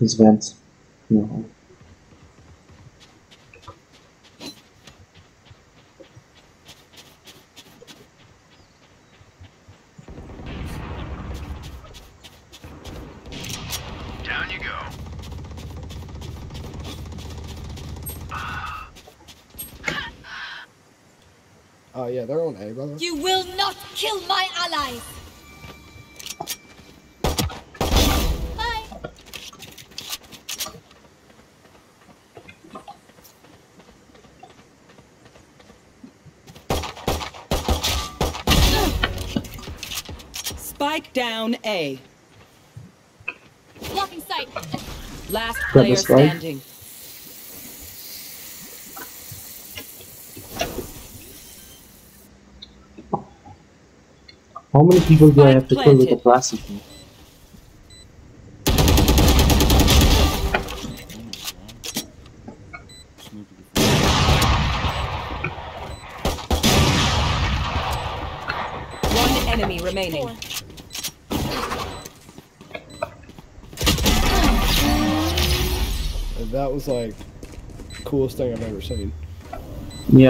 His vents. No. Down you go. Oh yeah, they're on A, brother. You will not kill my allies! Spike down A. Blocking sight! Last Grab player standing. How many people do I have to kill with a plastic knife? One enemy remaining. That was like coolest thing I've ever seen. Yeah.